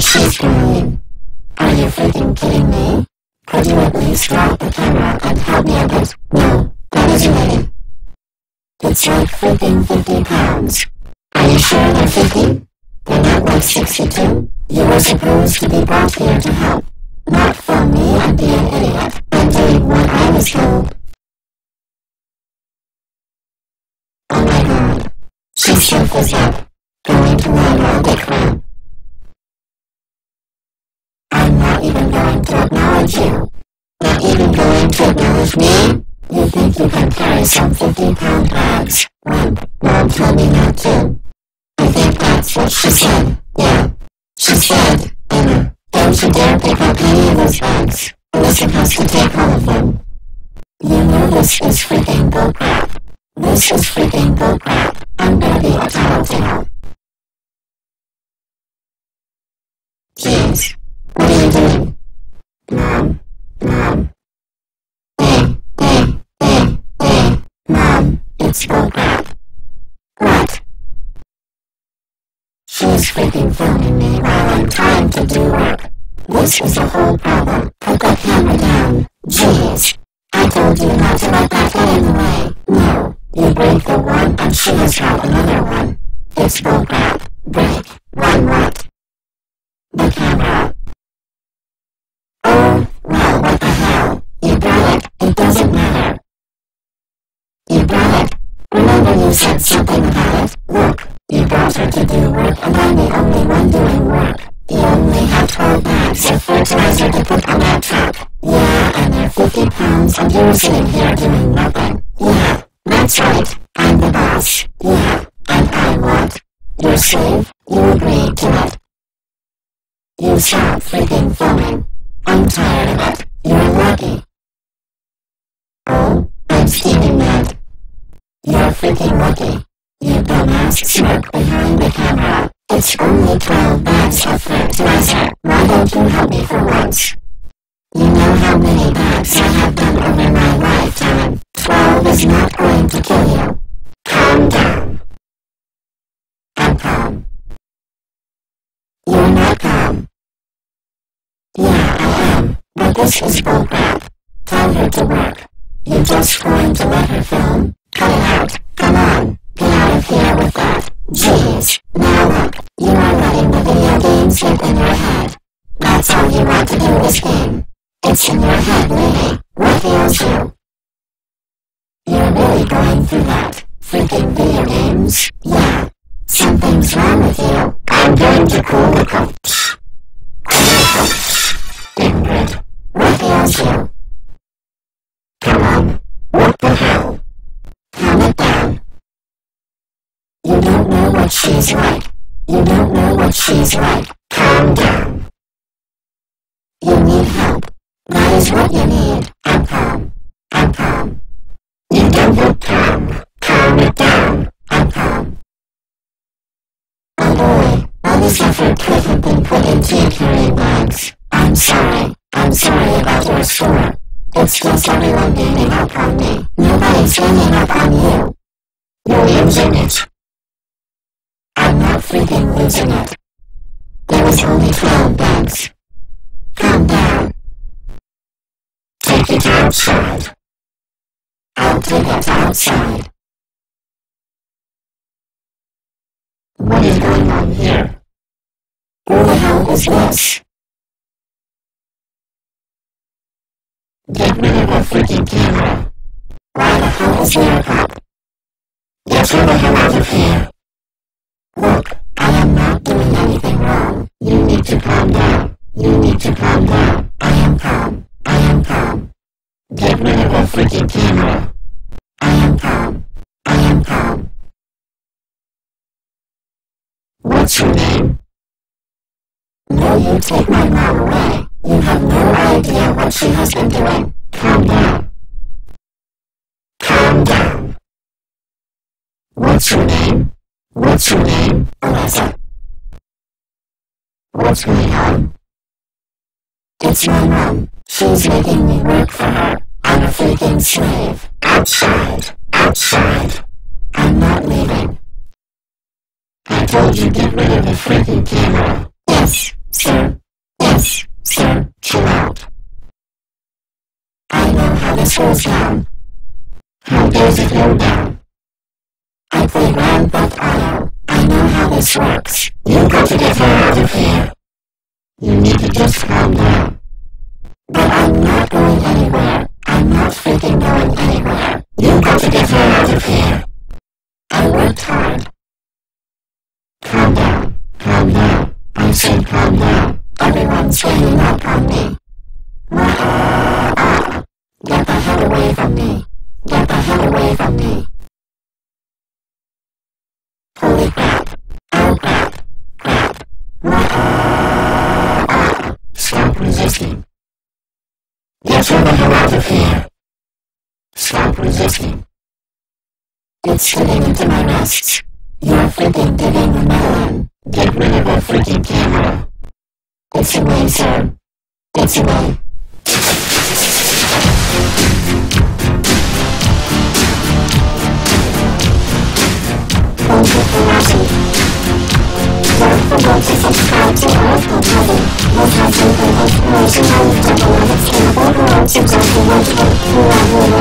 she's green. Are you freaking kidding me? Could you at least drop the camera and help me a bit? No, that isn't any. It's like freaking 50 pounds. Are you sure they're 50? They're not like 62? You were supposed to be brought here to help, not for me and be an idiot and doing what I was told. Oh my god. She's surf is up. Going to acknowledge me? You think you can carry some 50 pound bags? When mom told me not to. I think that's what she said. Yeah. She said, Emma, don't you dare pick up any of those bags. Alyssa supposed to take all of them. You know this is freaking bullcrap. This is freaking bullcrap. I'm gonna be a tattletale. Jeez. It's bullcrap. What? She's freaking filming me while I'm trying to do work. This is a whole problem. Put that camera down. Jeez. I told you not to let that get in the way. No. You break the one and she has got another one. It's bullcrap. Break. One what? The camera. Oh, well, Something about it? Look, you brought are to do work and I'm the only one doing work. You only have 12 bags of fertilizer to put on that truck. Yeah, and they're 50 pounds and you're sitting here doing nothing. Yeah, that's right. I'm the boss. Yeah, and I what? Your slave? You agreed to it. You stop freaking filming. I'm tired of it. You're lucky. Oh, I'm steaming freaking lucky. You dumbass smirk behind the camera. It's only 12 bags of fertilizer. Why don't you help me for once? You know how many bags I have done over my lifetime. 12 is not going to kill you. Calm down. I'm calm. You're not calm. Yeah, I am. But this is bullcrap. Tell her to work. You just going to let her film? Cut it out. On. Get out of here with that. Jeez. Now look. You are letting the video games get in your head. That's all you want to do is game. It's in your head, lady. What ails you? You're really going through that. Freaking video games? Yeah. Something's wrong with you. I'm going to call the cops. Call the cops. Ingrid, what ails you? Come on. What the hell? Calm it down. You don't know what she's like. You don't know what she's like. Calm down. You need help. That is what you need. I'm calm. I'm calm. You don't look calm. Calm it down. I'm calm. Oh boy, all this effort could have been put into your carrying bags. I'm sorry. I'm sorry about your store. It's just everyone ganging up on me. Nobody's ganging up on you. You're losing it. It. There was only 12 bags. Calm down. Take it outside. I'll take it outside. What is going on here? Who the hell is this? Get rid of the freaking camera. Why the hell is there a to calm down. I am calm. I am calm. Get rid of the freaking camera. I am calm. I am calm. What's your name? No, you take my mom away. You have no idea what she has been doing. Calm down. Calm down. What's your name? What's your name, Alyssa? What's going on? It's my mom. She's making me work for her. I'm a freaking slave. Outside. Outside. I'm not leaving. I told you get rid of the freaking camera. Yes. Sir. Yes, sir, chill out. I know how this goes down. How does it go down? I play Grand Theft Auto. I know how this works. You got to get her out of here. You need to just calm down. Calm down. Everyone's ganging up on me. Get the hell away from me. Get the hell away from me. Holy crap. Oh crap. Crap. Stop resisting. Get the hell out of here. Stop resisting. It's getting into my wrists. You're freaking digging the metal in. Get rid of the freaking camera. It's away, sir. It's away. Thank you for watching. Don't forget to subscribe to Oracle Puzzle. This has been an inspiration on the double of its in overall suggested multiple who are the